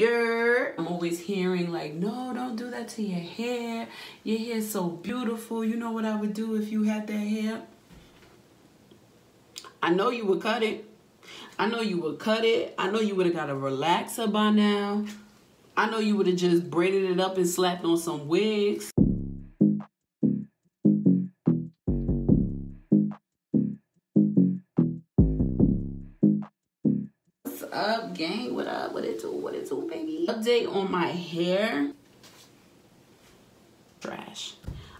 I'm always hearing like, no, don't do that to your hair. Your hair's so beautiful. You know what I would do if you had that hair? I know you would cut it. I know you would cut it. I know you would have got a relaxer by now. I know you would have just braided it up and slapped on some wigs. What's up, gang? What up? What it do? What it do? Update on my hair. Trash.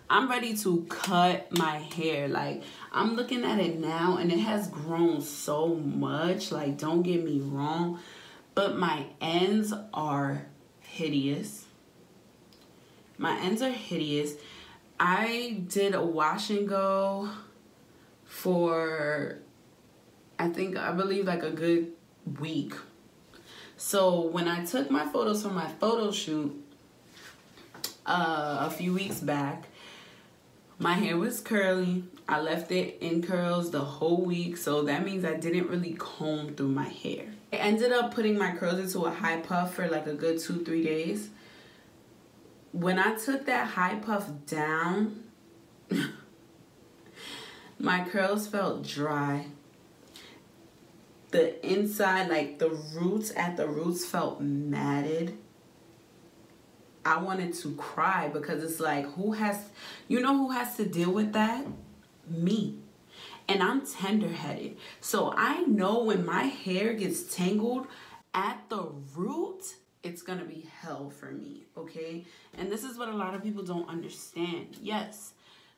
I'm ready to cut my hair. Like, I'm looking at it now and it has grown so much. Like, don't get me wrong. But my ends are hideous. My ends are hideous. I did a wash and go for, I think, I believe like a good week. So when I took my photos for my photo shoot uh, a few weeks back, my hair was curly. I left it in curls the whole week, so that means I didn't really comb through my hair. I ended up putting my curls into a high puff for like a good two, three days. When I took that high puff down, my curls felt dry. The inside, like the roots at the roots felt matted. I wanted to cry because it's like, who has, you know who has to deal with that? Me. And I'm tender headed. So I know when my hair gets tangled at the root, it's gonna be hell for me, okay? And this is what a lot of people don't understand. Yes,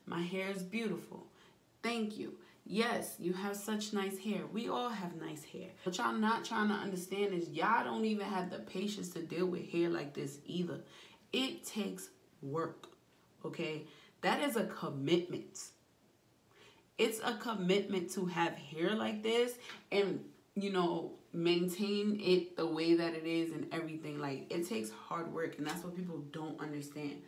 my hair is beautiful. Thank you. Yes, you have such nice hair. We all have nice hair. What y'all not trying to understand is y'all don't even have the patience to deal with hair like this either. It takes work, okay? That is a commitment. It's a commitment to have hair like this and, you know, maintain it the way that it is and everything. Like, it takes hard work, and that's what people don't understand.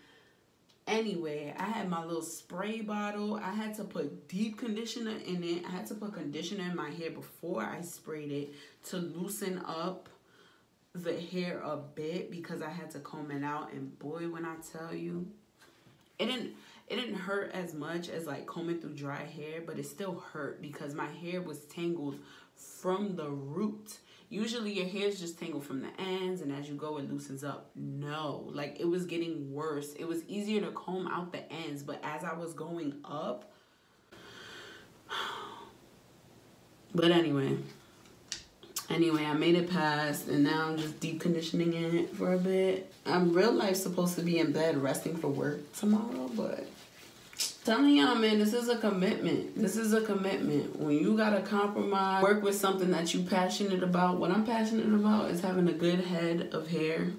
Anyway, I had my little spray bottle. I had to put deep conditioner in it. I had to put conditioner in my hair before I sprayed it to loosen up the hair a bit because I had to comb it out and boy when I tell you it didn't it didn't hurt as much as like combing through dry hair but it still hurt because my hair was tangled from the root usually your hair's just tangled from the ends and as you go it loosens up. No. Like it was getting worse. It was easier to comb out the ends but as I was going up but anyway. Anyway, I made it past and now I'm just deep conditioning it for a bit. I'm real life supposed to be in bed resting for work tomorrow, but telling y'all, man, this is a commitment. This is a commitment. When you gotta compromise, work with something that you passionate about. What I'm passionate about is having a good head of hair.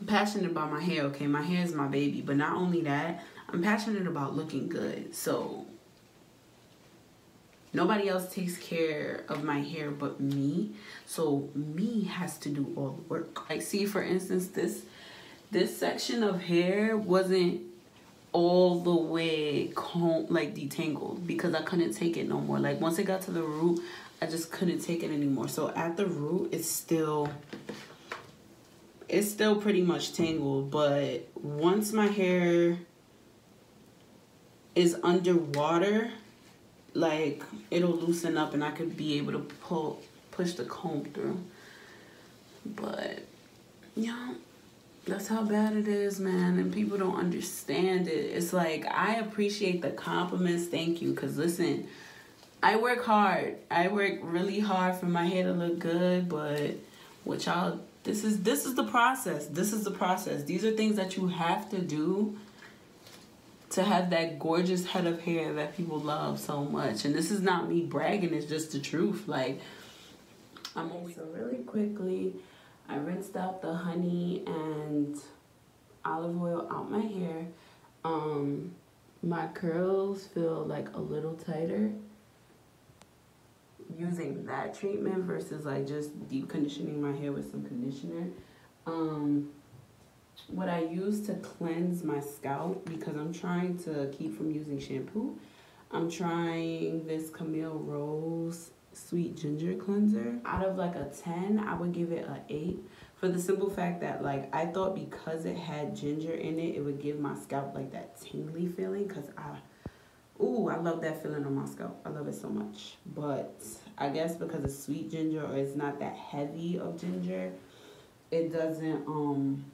I'm passionate about my hair, okay? My hair is my baby, but not only that, I'm passionate about looking good. So Nobody else takes care of my hair but me. So me has to do all the work. Like see for instance this this section of hair wasn't all the way comb like detangled because I couldn't take it no more. Like once it got to the root, I just couldn't take it anymore. So at the root it's still it's still pretty much tangled, but once my hair is underwater, like it'll loosen up and I could be able to pull push the comb through. But yeah, that's how bad it is, man. And people don't understand it. It's like I appreciate the compliments, thank you. Cause listen, I work hard. I work really hard for my hair to look good, but what y'all this is this is the process. This is the process. These are things that you have to do to have that gorgeous head of hair that people love so much. And this is not me bragging, it's just the truth. Like, I'm always. So, really quickly, I rinsed out the honey and olive oil out my hair. Um, my curls feel like a little tighter using that treatment versus like just deep conditioning my hair with some conditioner. Um, what I use to cleanse my scalp because I'm trying to keep from using shampoo. I'm trying this Camille Rose sweet ginger cleanser. Out of like a 10, I would give it a 8 for the simple fact that like I thought because it had ginger in it, it would give my scalp like that tingly feeling because I Ooh, I love that feeling on my scalp. I love it so much. But I guess because it's sweet ginger or it's not that heavy of ginger, it doesn't um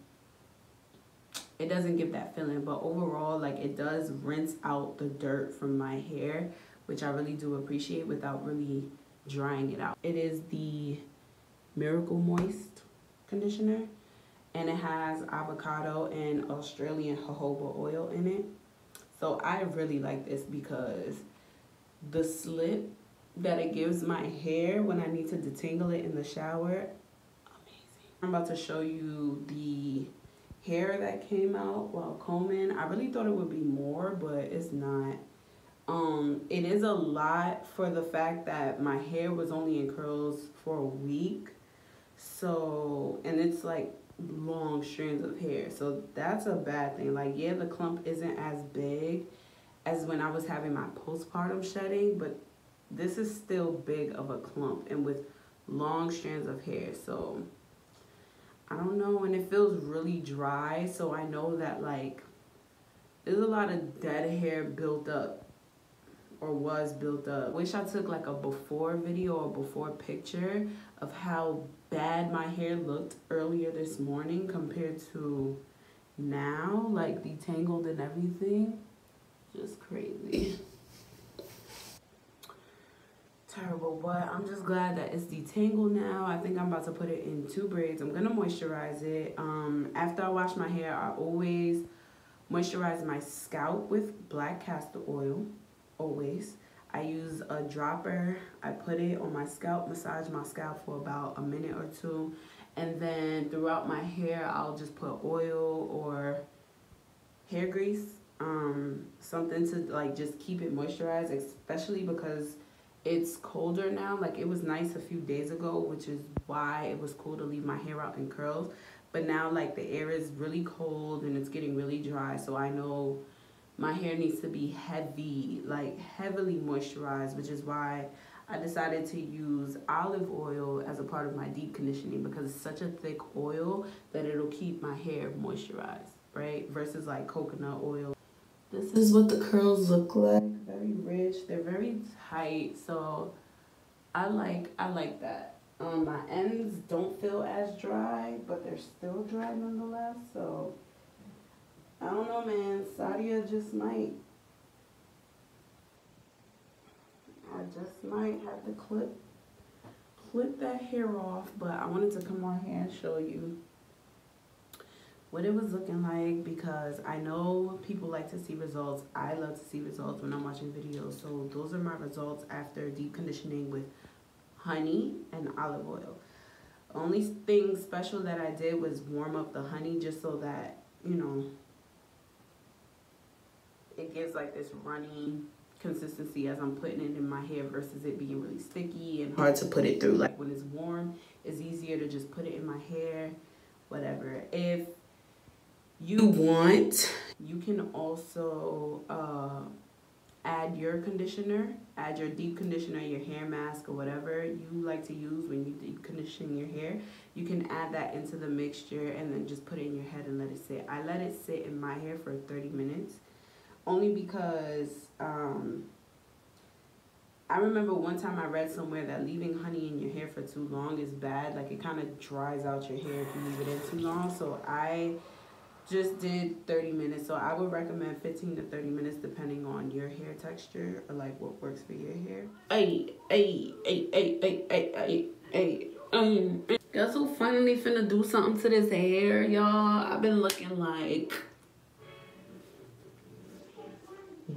it doesn't give that feeling. But overall, like it does rinse out the dirt from my hair, which I really do appreciate without really drying it out. It is the Miracle Moist conditioner and it has avocado and Australian jojoba oil in it. So I really like this because the slip that it gives my hair when I need to detangle it in the shower, amazing. I'm about to show you the hair that came out while combing. I really thought it would be more, but it's not. Um, it is a lot for the fact that my hair was only in curls for a week. So, and it's like long strands of hair. So that's a bad thing. Like, yeah, the clump isn't as big as when I was having my postpartum shedding, but this is still big of a clump and with long strands of hair. So I don't know. And it feels really dry. So I know that like there's a lot of dead hair built up or was built up. Wish I took like a before video or before picture of how bad my hair looked earlier this morning compared to now, like detangled and everything. Just crazy. Terrible, but I'm just glad that it's detangled now. I think I'm about to put it in two braids. I'm gonna moisturize it. Um, after I wash my hair, I always moisturize my scalp with black castor oil always. I use a dropper. I put it on my scalp, massage my scalp for about a minute or two. And then throughout my hair, I'll just put oil or hair grease. Um, something to like just keep it moisturized, especially because it's colder now. Like it was nice a few days ago, which is why it was cool to leave my hair out in curls. But now like the air is really cold and it's getting really dry. So I know my hair needs to be heavy, like heavily moisturized, which is why I decided to use olive oil as a part of my deep conditioning because it's such a thick oil that it'll keep my hair moisturized, right? Versus like coconut oil. This is what the curls look like. Very rich. They're very tight. So I like I like that. Um, my ends don't feel as dry, but they're still dry nonetheless. So Sadia just might. I just might have to clip clip that hair off, but I wanted to come on here and show you what it was looking like because I know people like to see results. I love to see results when I'm watching videos. So those are my results after deep conditioning with honey and olive oil. Only thing special that I did was warm up the honey just so that, you know, it gives like this runny consistency as I'm putting it in my hair versus it being really sticky and hard to put it through. Like when it's warm, it's easier to just put it in my hair, whatever. If you want, you can also uh, add your conditioner, add your deep conditioner, your hair mask or whatever you like to use when you deep condition your hair. You can add that into the mixture and then just put it in your head and let it sit. I let it sit in my hair for 30 minutes only because um, I remember one time I read somewhere that leaving honey in your hair for too long is bad. Like it kind of dries out your hair if you leave it in too long. So I just did 30 minutes. So I would recommend 15 to 30 minutes depending on your hair texture or like what works for your hair. Hey, hey, hey, hey, hey, hey, hey, hey. Um, guess who finally finna do something to this hair, y'all? I've been looking like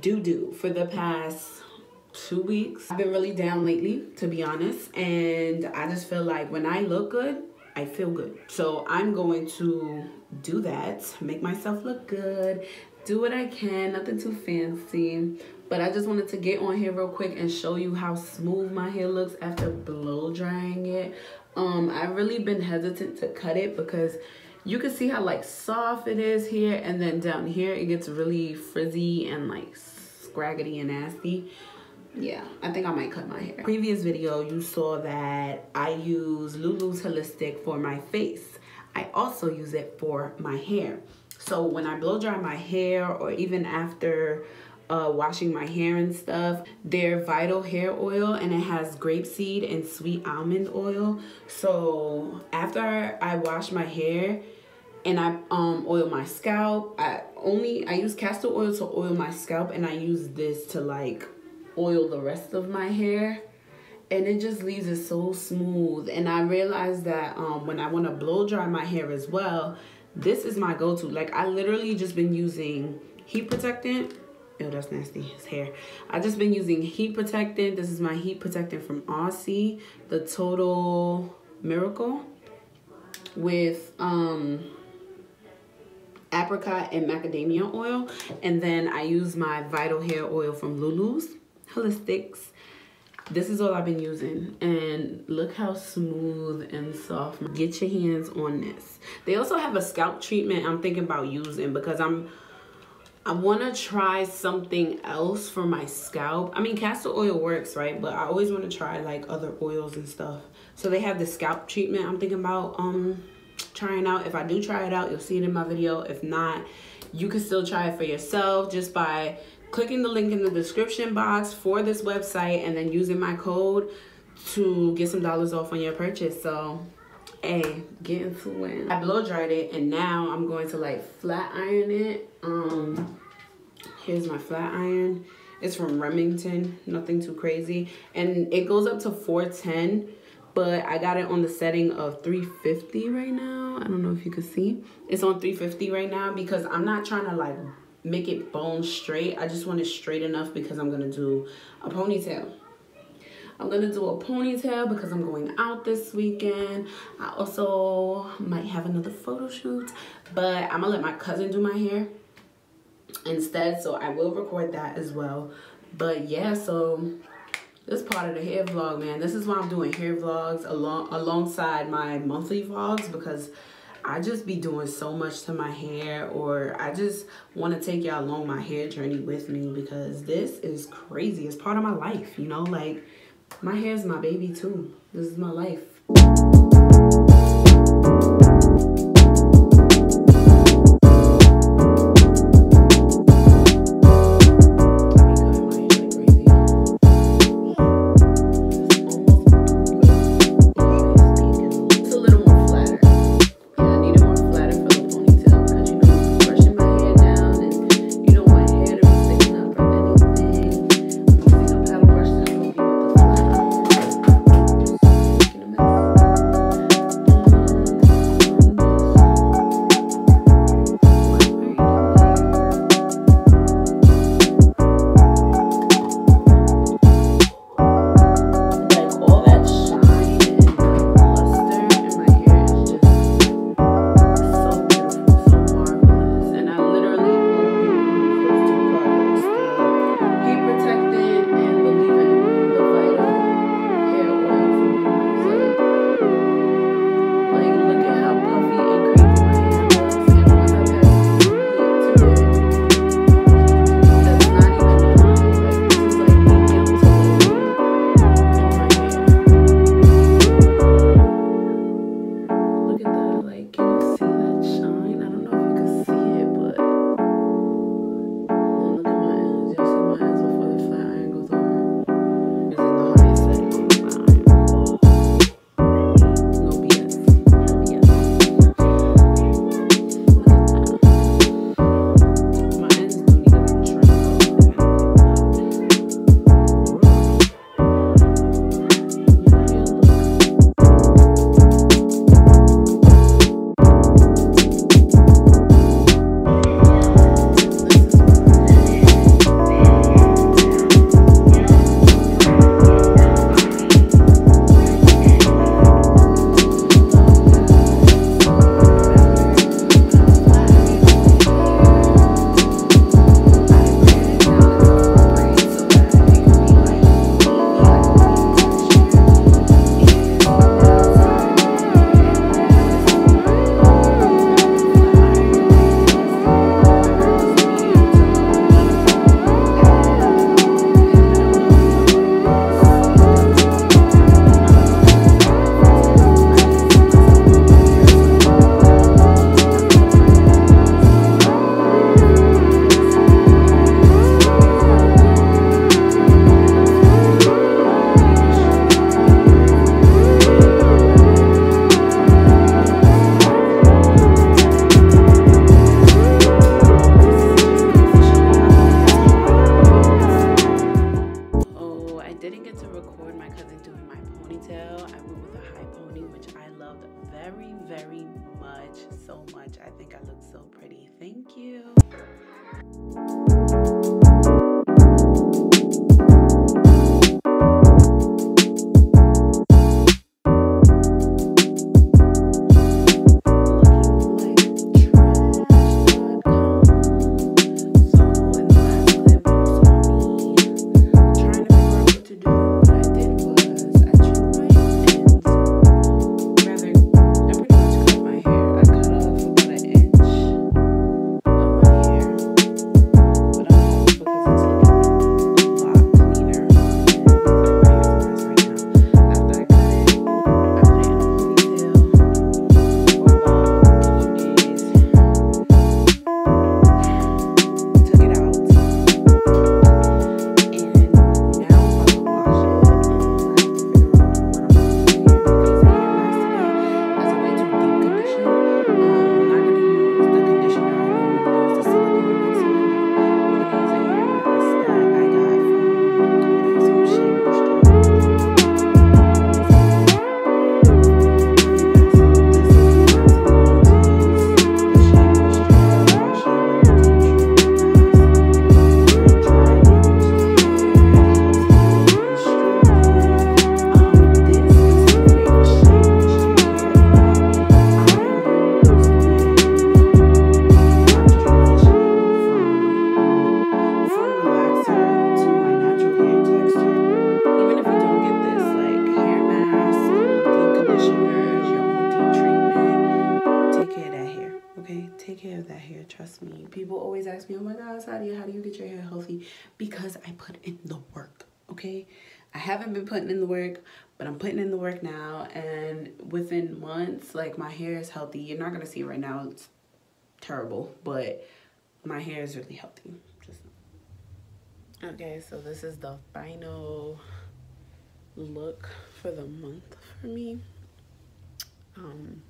doo-doo for the past two weeks. I've been really down lately, to be honest. And I just feel like when I look good, I feel good. So I'm going to do that, make myself look good, do what I can, nothing too fancy. But I just wanted to get on here real quick and show you how smooth my hair looks after blow drying it. Um, I've really been hesitant to cut it because you can see how like soft it is here and then down here it gets really frizzy and like scraggly and nasty yeah, I think I might cut my hair. Previous video, you saw that I use Lulu's Holistic for my face. I also use it for my hair. So when I blow dry my hair or even after uh, washing my hair and stuff. They're Vital Hair Oil and it has grapeseed and sweet almond oil. So after I wash my hair and I um, oil my scalp, I only, I use castor oil to oil my scalp and I use this to like oil the rest of my hair and it just leaves it so smooth and i realized that um, when i want to blow dry my hair as well this is my go-to like i literally just been using heat protectant Ew, that's nasty. His hair. I've just been using heat protectant. This is my heat protectant from Aussie. The Total Miracle. With um, apricot and macadamia oil. And then I use my Vital Hair Oil from Lulu's Holistics. This is all I've been using. And look how smooth and soft. Get your hands on this. They also have a scalp treatment I'm thinking about using because I'm I want to try something else for my scalp. I mean, castor oil works, right? But I always want to try like other oils and stuff. So they have the scalp treatment I'm thinking about um trying out. If I do try it out, you'll see it in my video. If not, you can still try it for yourself just by clicking the link in the description box for this website and then using my code to get some dollars off on your purchase. So hey get into it i blow dried it and now i'm going to like flat iron it um here's my flat iron it's from remington nothing too crazy and it goes up to 410 but i got it on the setting of 350 right now i don't know if you can see it's on 350 right now because i'm not trying to like make it bone straight i just want it straight enough because i'm gonna do a ponytail I'm gonna do a ponytail because I'm going out this weekend. I also might have another photo shoot, but I'm gonna let my cousin do my hair instead. So I will record that as well. But yeah, so this part of the hair vlog, man. This is why I'm doing hair vlogs along alongside my monthly vlogs because I just be doing so much to my hair or I just want to take y'all along my hair journey with me because this is crazy. It's part of my life, you know, like my hair is my baby too. This is my life. Haven't been putting in the work, but I'm putting in the work now. And within months, like my hair is healthy. You're not to see right now. It's terrible, but my hair is really healthy. Just Okay, so this is the final look for the month for me. Um,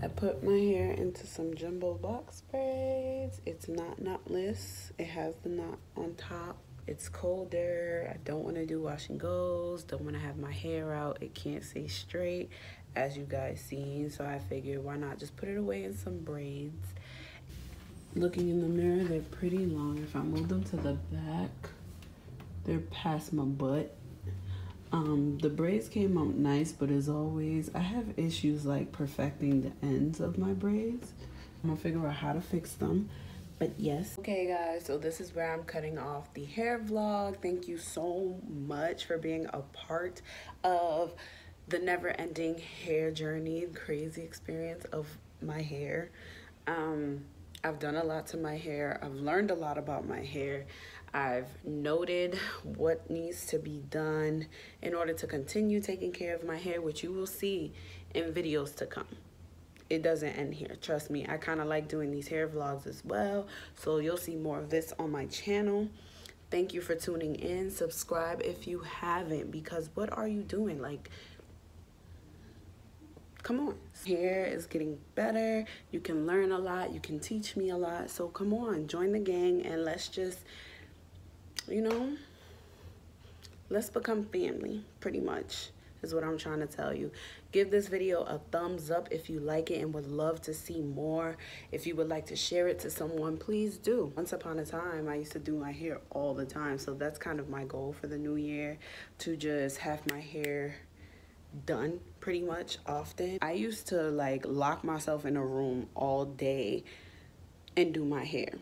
I put my hair into some jumbo box braids. It's not knotless. It has the knot on top. It's colder. I don't want to do wash and goes. Don't want to have my hair out. It can't stay straight as you guys seen. So I figured why not just put it away in some braids. Looking in the mirror, they're pretty long. If I move them to the back, they're past my butt. Um, the braids came out nice, but as always, I have issues like perfecting the ends of my braids. I'm gonna figure out how to fix them, but yes. Okay guys, so this is where I'm cutting off the hair vlog. Thank you so much for being a part of the never ending hair journey, crazy experience of my hair. Um, I've done a lot to my hair. I've learned a lot about my hair. I've noted what needs to be done in order to continue taking care of my hair, which you will see in videos to come. It doesn't end here, trust me. I kind of like doing these hair vlogs as well, so you'll see more of this on my channel. Thank you for tuning in. Subscribe if you haven't, because what are you doing? Like, come on. Hair is getting better. You can learn a lot. You can teach me a lot. So come on, join the gang and let's just you know, let's become family, pretty much, is what I'm trying to tell you. Give this video a thumbs up if you like it and would love to see more. If you would like to share it to someone, please do. Once upon a time, I used to do my hair all the time. So that's kind of my goal for the new year, to just have my hair done pretty much often. I used to like lock myself in a room all day and do my hair.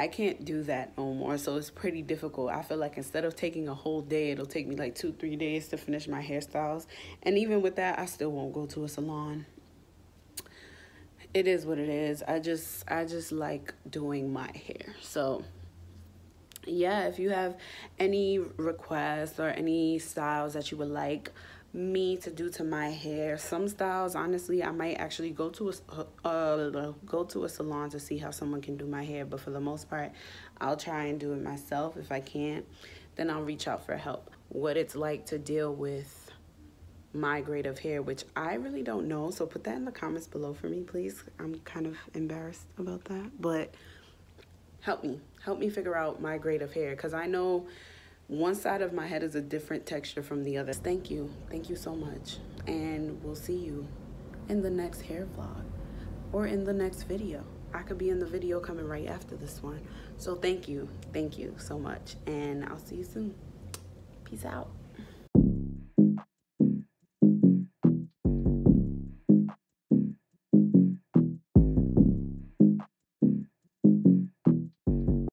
I can't do that no more. So it's pretty difficult. I feel like instead of taking a whole day, it'll take me like two, three days to finish my hairstyles. And even with that, I still won't go to a salon. It is what it is. I just, I just like doing my hair. So yeah, if you have any requests or any styles that you would like, me to do to my hair. Some styles, honestly, I might actually go to a uh, go to a salon to see how someone can do my hair. But for the most part, I'll try and do it myself. If I can't, then I'll reach out for help. What it's like to deal with my grade of hair, which I really don't know. So put that in the comments below for me, please. I'm kind of embarrassed about that. But help me. Help me figure out my grade of hair. Because I know one side of my head is a different texture from the other. Thank you. Thank you so much. And we'll see you in the next hair vlog or in the next video. I could be in the video coming right after this one. So thank you. Thank you so much. And I'll see you soon. Peace out.